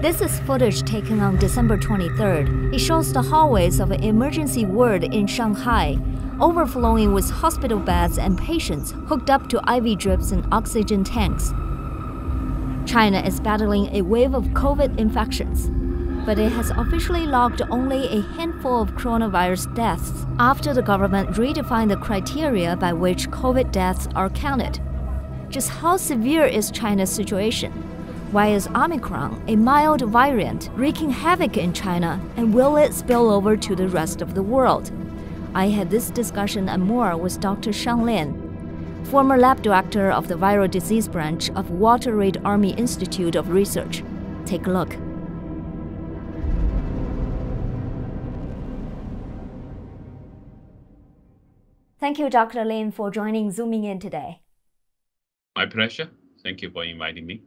This is footage taken on December 23rd. It shows the hallways of an emergency ward in Shanghai, overflowing with hospital beds and patients hooked up to IV drips and oxygen tanks. China is battling a wave of COVID infections, but it has officially logged only a handful of coronavirus deaths after the government redefined the criteria by which COVID deaths are counted. Just how severe is China's situation? Why is Omicron, a mild variant, wreaking havoc in China, and will it spill over to the rest of the world? I had this discussion and more with Dr. Sean Lin, former lab director of the viral disease branch of Walter Reed Army Institute of Research. Take a look. Thank you, Dr. Lin, for joining Zooming in today. My pleasure. Thank you for inviting me.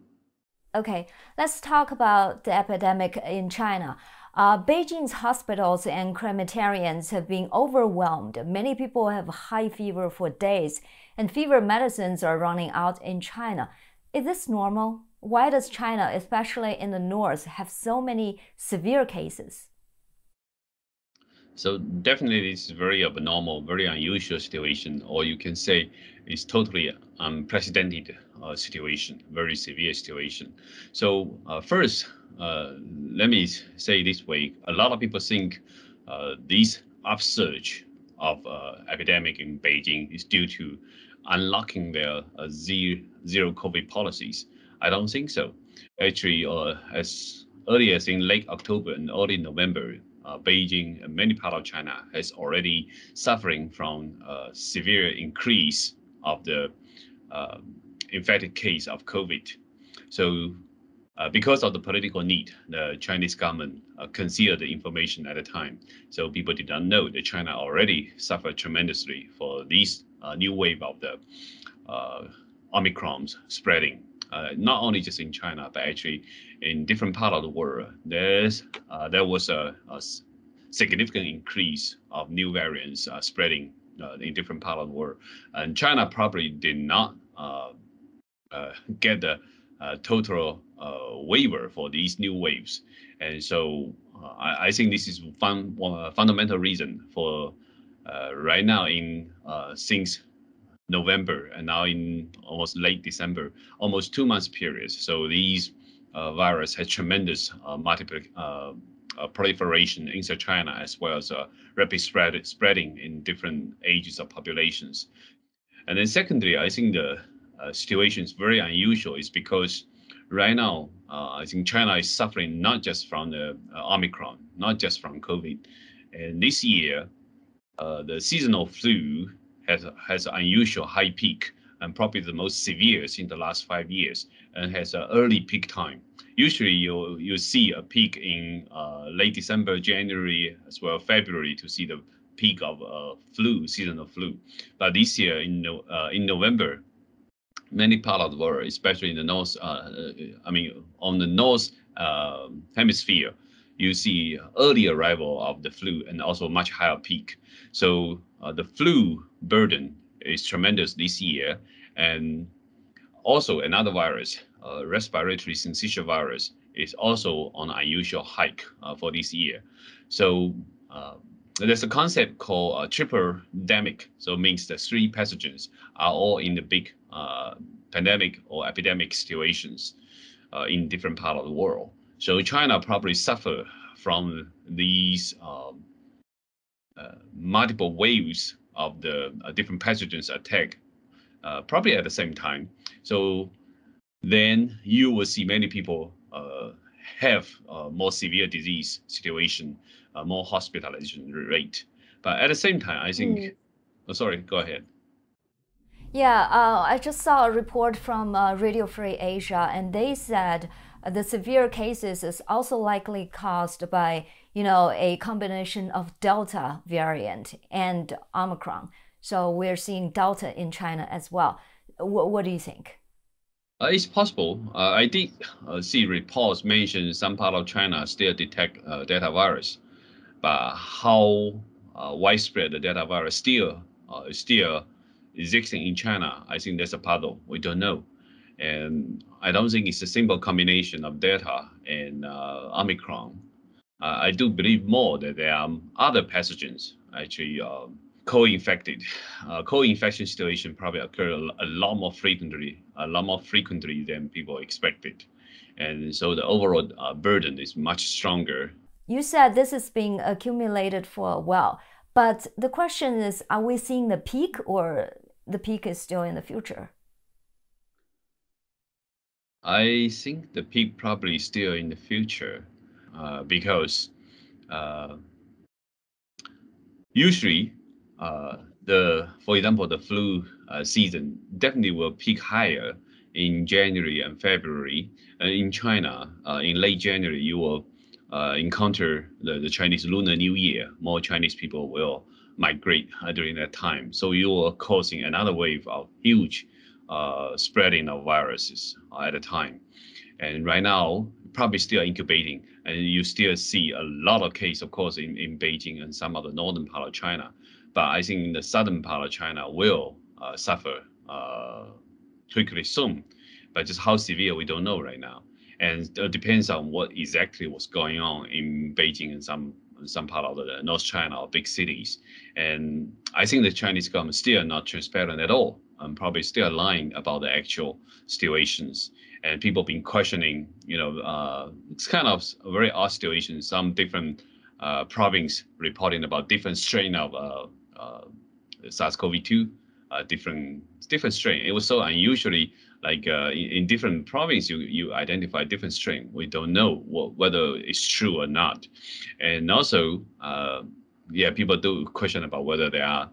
Okay, let's talk about the epidemic in China. Uh, Beijing's hospitals and crematoriums have been overwhelmed. Many people have high fever for days, and fever medicines are running out in China. Is this normal? Why does China, especially in the north, have so many severe cases? So definitely, this is very abnormal, very unusual situation, or you can say it's totally unprecedented situation, very severe situation. So uh, first, uh, let me say this way: a lot of people think uh, this upsurge of uh, epidemic in Beijing is due to unlocking their uh, zero, zero COVID policies. I don't think so. Actually, as early as in late October and early November, uh, Beijing and many parts of China has already suffering from a severe increase of the uh, infected case of COVID. So uh, because of the political need, the Chinese government uh, concealed the information at the time. So people did not know that China already suffered tremendously for this uh, new wave of the uh, Omicrons spreading uh, not only just in China, but actually in different part of the world, there's uh, there was a, a, significant increase of new variants uh, spreading in different part of the world, and China probably did not get the total waiver for these new waves, and so I, I, think this is fun, fundamental reason for right now in since November and now in almost late December, almost two months period. So these uh, virus has tremendous uh, multiple uh, uh, proliferation inside China as well as uh, rapid spread spreading in different ages of populations. And then secondly, I think the uh, situation is very unusual is because right now, I think China is suffering not just from the Omicron, not just from COVID. And this year, the seasonal flu has has unusual high peak and probably the most severe in the last five years and has an early peak time. Usually you you see a peak in uh, late December, January, as well February to see the peak of uh, flu, seasonal flu. But this year in uh, in November, many part of the world, especially in the north, uh, I mean on the north uh, hemisphere, you see early arrival of the flu and also much higher peak. So uh, the flu burden is tremendous this year. And also another virus, uh, respiratory syncytial virus, is also on unusual hike uh, for this year. So uh, there's a concept called uh, triple demic. So it means the three pathogens are all in the big uh, pandemic or epidemic situations uh, in different part of the world. So China probably suffer from these um, uh, multiple waves of the uh, different pathogens attack uh, probably at the same time. So then you will see many people have more severe disease situation, more hospitalization rate. But at the same time, I think, mm. oh, sorry, go ahead. Yeah, uh, I just saw a report from uh, Radio Free Asia, and they said the severe cases is also likely caused by you know a combination of delta variant and omicron. So we're seeing delta in china as well. What, what do you think? Uh, it's possible. Uh, I did uh, see reports mention some part of China still detect uh, Delta virus, but how uh, widespread the Delta virus still uh, still existing in China, I think that's a puzzle. We don't know. And I don't think it's a simple combination of Delta and uh, Omicron. Uh, I do believe more that there are other pathogens actually um, co-infected. Uh, co-infection situation probably occur a, lot more frequently, a lot more frequently than people expected, and so the overall uh, burden is much stronger. You said this is being accumulated for a while, but the question is, are we seeing the peak, or the peak is still in the future? I think the peak probably still in the future, uh, because uh, usually uh, the, for example, the flu uh, season definitely will peak higher in January and February. Uh, in China, uh, in late January, you will uh, encounter the, the Chinese Lunar New Year. More Chinese people will migrate uh, during that time. So you are causing another wave of huge spreading of viruses at a time. And right now, probably still incubating, and you still see a lot of cases, of course, in, in Beijing and some of the northern part of China but I think the southern part of China will uh, suffer uh, quickly soon. But just how severe, we don't know right now. And it depends on what exactly was going on in Beijing and some some part of the North China or big cities. And I think the Chinese government still not transparent at all. and probably still lying about the actual situations. And people been questioning, you know, uh, it's kind of a very odd situation. Some different uh, province reporting about different strain of uh, uh, SARS-CoV-2, uh, different different strain. It was so unusually like uh, in, in, different province you you identify different strain. We don't know what, whether it's true or not, and also yeah, people do question about whether there are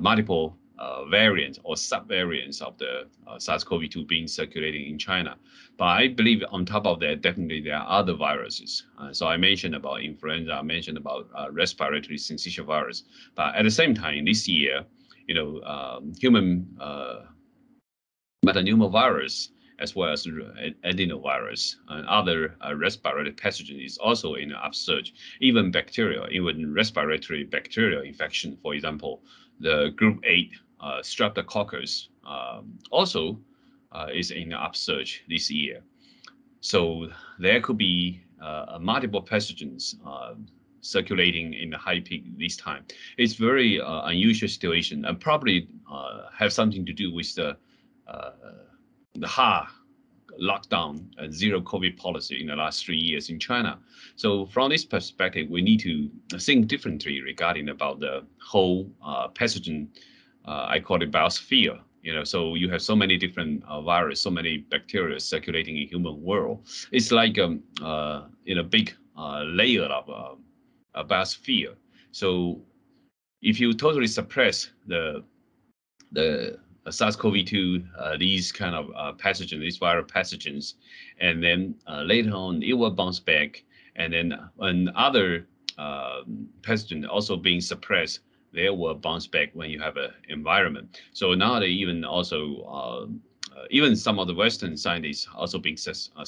multiple uh, variants or subvariants of the uh, SARS-CoV-2 being circulating in China. But I believe on top of that, definitely there are other viruses. Uh, so I mentioned about influenza, I mentioned about uh, respiratory syncytial virus. But at the same time, this year, you know, um, human uh, metapneumovirus as well as adenovirus and other uh, respiratory pathogens is also in an upsurge. Even bacteria, even respiratory bacterial infection, for example, the group A uh, streptococcus um, also uh, is in the upsurge this year. So there could be uh, multiple pathogens circulating in the high peak this time. It's very uh, unusual situation and probably uh, have something to do with the the hard lockdown and zero COVID policy in the last three years in China. So from this perspective, we need to think differently regarding about the whole pathogen uh, I call it biosphere. You know, so you have so many different uh, virus, so many bacteria circulating in human world. It's like um, uh, in a big uh, layer of uh, a biosphere. So if you totally suppress the the SARS-CoV-2, uh, these kind of uh, pathogens, these viral pathogens, and then uh, later on it will bounce back, and then when other uh, also being suppressed, they will bounce back when you have an environment. So now they even also, uh, uh, even some of the Western scientists also being sus uh,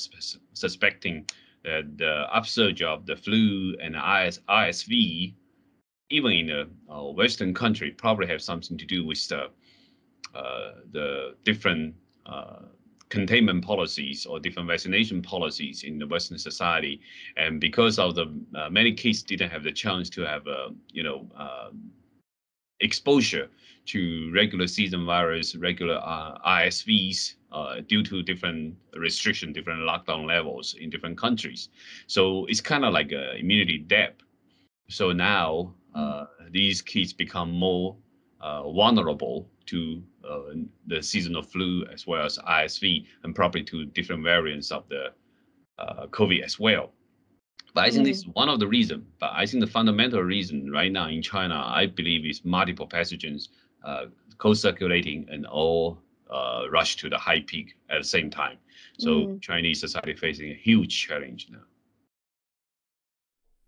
suspecting that the upsurge of the flu and IS RSV, even in a, Western country, probably have something to do with the, uh, the different uh, containment policies or different vaccination policies in the Western society. And because of the uh, many kids didn't have the chance to have a, you know, exposure to regular season virus, regular uh, RSVs uh, due to different restriction, different lockdown levels in different countries. So it's kind of like a immunity debt. So now uh, these kids become more uh, vulnerable to uh, the seasonal flu as well as RSV and probably to different variants of the uh, COVID as well. But I think mm. this is one of the reasons. But I think the fundamental reason right now in China, I believe, is multiple pathogens uh, co-circulating and all uh, rush to the high peak at the same time. So mm. Chinese society facing a huge challenge now.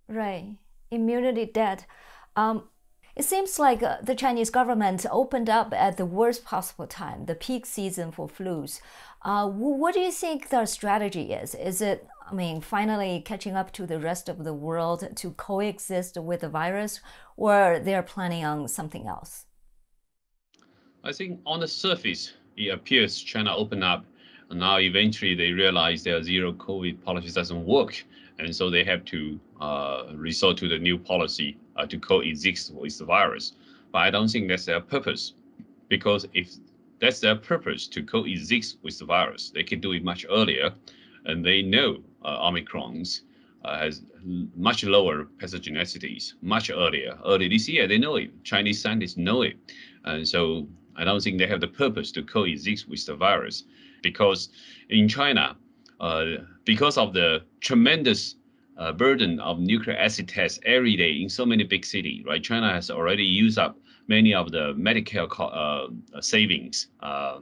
Right, immunity debt. Um, it seems like uh, the Chinese government opened up at the worst possible time, the peak season for flus. Uh, what do you think their strategy is? Is it I mean, finally catching up to the rest of the world to coexist with the virus, or they're planning on something else? I think on the surface, it appears China opened up and now eventually they realize their zero COVID policy doesn't work, and so they have to uh, resort to the new policy uh, to coexist with the virus. But I don't think that's their purpose, because if that's their purpose to coexist with the virus, they can do it much earlier, and they know uh, Omicrons uh, has much lower pathogenicities much earlier. Early this year, they know it. Chinese scientists know it, and so I don't think they have the purpose to coexist with the virus because in China, because of the tremendous uh, burden of nucleic acid tests every day in so many big cities, right? China has already used up many of the Medicare uh, savings, uh,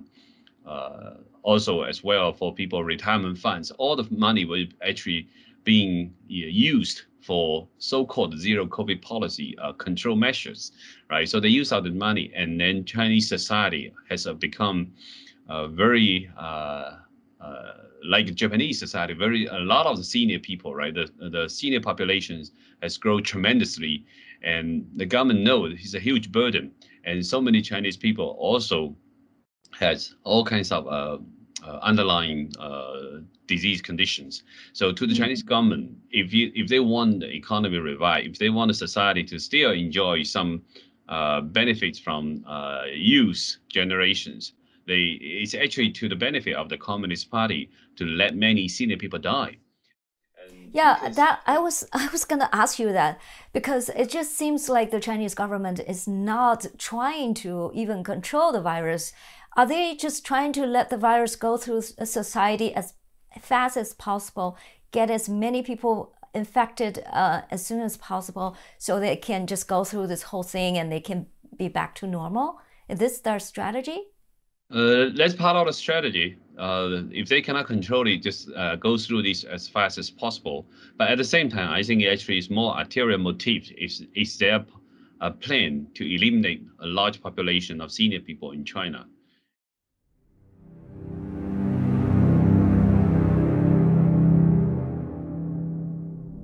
uh, also as well for people retirement funds. All the money will actually being used for so-called zero COVID policy uh, control measures, right? So they use all the money, and then Chinese society has uh, become uh, very uh, uh, like Japanese society. Very a lot of the senior people, right? The the senior populations has grown tremendously, and the government knows it's a huge burden, and so many Chinese people also has all kinds of uh, uh, underlying uh, disease conditions. So to the mm. Chinese government, if you if they want the economy revive, if they want the society to still enjoy some uh, benefits from uh, youth generations, they it's actually to the benefit of the Communist Party to let many senior people die. Yeah, that I was I was gonna ask you that because it just seems like the Chinese government is not trying to even control the virus. Are they just trying to let the virus go through society as fast as possible, get as many people infected uh, as soon as possible, so they can just go through this whole thing and they can be back to normal? Is this their strategy? Uh, that's part of the strategy. Uh, if they cannot control it, just uh, go through this as fast as possible. But at the same time, I think it actually is more ulterior motive. Is is their uh, plan to eliminate a large population of senior people in China?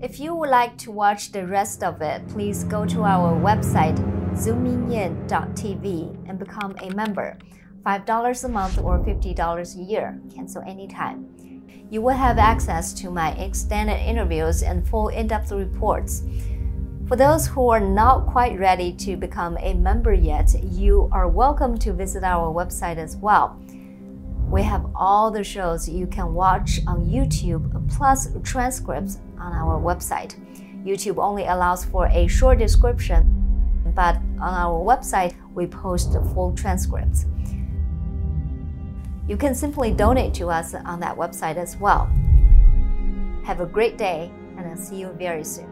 If you would like to watch the rest of it, please go to our website, zoomingin.tv, and become a member. $5 a month or $50 a year. Cancel anytime. You will have access to my extended interviews and full in depth reports. For those who are not quite ready to become a member yet, you are welcome to visit our website as well. We have all the shows you can watch on YouTube plus transcripts on our website. YouTube only allows for a short description, but on our website, we post full transcripts. You can simply donate to us on that website as well. Have a great day, and I'll see you very soon.